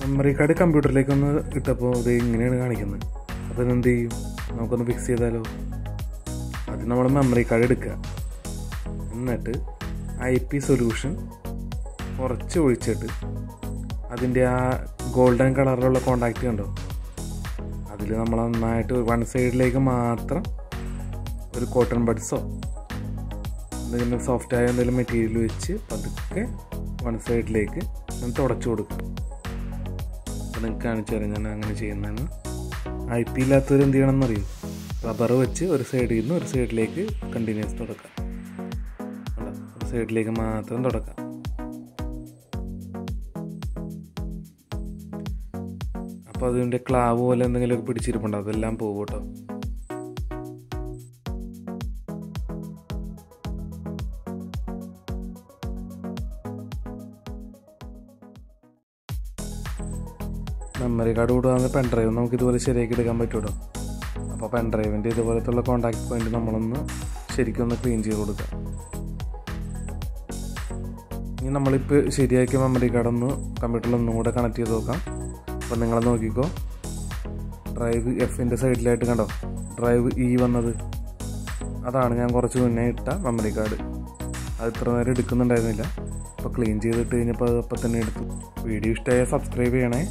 Memory card കമ്പ്യൂട്ടറിലേക്ക് ഒന്ന് ഇട്ടപ്പോൾ ഇത് ഇങ്ങനെയാണ് കാണിക്കുന്നത്. അപ്പോൾ എന്ത് ചെയ്യും? നമുക്കൊന്ന് ഫിക്സ് ചെയ്താലോ? അത് നമ്മൾ മെമ്മറി കാർഡ് എടുക്കുക. എന്നിട്ട് ഐ പി സൊല്യൂഷൻ കുറച്ച് ഒഴിച്ചിട്ട് അതിന്റെ ആ ഗോൾഡൻ കളറിലുള്ള കോണ്ടാക്റ്റ് കണ്ടോ? അതിൽ നമ്മൾ നന്നായിട്ട് വൺ സൈഡിലേക്ക് മാത്രം ഒരു കോട്ടൺ ബഡ്സോ എന്തെങ്കിലും സോഫ്റ്റ് ആയ എന്തെങ്കിലും മെറ്റീരിയൽ വെച്ച് പതുക്കെ വൺ സൈഡിലേക്ക് തുടച്ചു കൊടുക്കും അപ്പോൾ നിങ്ങൾക്ക് കാണിച്ചു തരാം. ഞാൻ അങ്ങനെ ചെയ്യുന്നതാണ്. ഇല്ലാത്തവർ എന്ത് ചെയ്യണമെന്ന് അറിയും റബ്ബർ വെച്ച് ഒരു സൈഡിൽ നിന്ന് ഒരു സൈഡിലേക്ക് കണ്ടിന്യൂസ് തുടക്കാം? ഒരു സൈഡിലേക്ക് മാത്രം തുടക്കാം. അപ്പോൾ അതിന്റെ ക്ലാവ് പോലെ എന്തെങ്കിലുമൊക്കെ പിടിച്ചിരിപ്പുണ്ടോ. അതെല്ലാം പോകും കേട്ടോ. മെമ്മറി കാർഡ് കൂടാതെ പെൻ ഡ്രൈവ് നമുക്ക് ഇതുപോലെ ശരിയാക്കി എടുക്കാൻ പറ്റുമല്ലോ അപ്പോൾ പെൻ ഡ്രൈവിന്റെ ഇതുപോലത്തുള്ള കോൺടാക്ട് പോയിന്റ് നമ്മളൊന്ന് ശരിക്കും ഒന്ന് ക്ലീൻ ചെയ്ത് കൊടുക്കുക ഇനി നമ്മളിപ്പോൾ ശരിയാക്കിയ മെമ്മറി കാർഡ് ഒന്ന് കമ്പ്യൂട്ടറിൽ ഒന്നും കൂടെ കണക്ട് ചെയ്ത് നോക്കാം. അപ്പോൾ നിങ്ങൾ നോക്കിക്കോ. ഡ്രൈവ് എഫിന്റെ സൈഡിലായിട്ട് കണ്ടോ? ഡ്രൈവ് ഇ വന്നത്. അതാണ് ഞാൻ കുറച്ച് മുന്നേ ഇട്ട മെമ്മറി കാർഡ് അത് ഇത്ര നേരം എടുക്കുന്നുണ്ടായിരുന്നില്ല. അപ്പോൾ ക്ലീൻ ചെയ്തിട്ട് കഴിഞ്ഞപ്പോൾ അത് അപ്പം തന്നെ എടുത്തു. വീഡിയോ ഇഷ്ടമായ സബ്സ്ക്രൈബ് ചെയ്യണേ.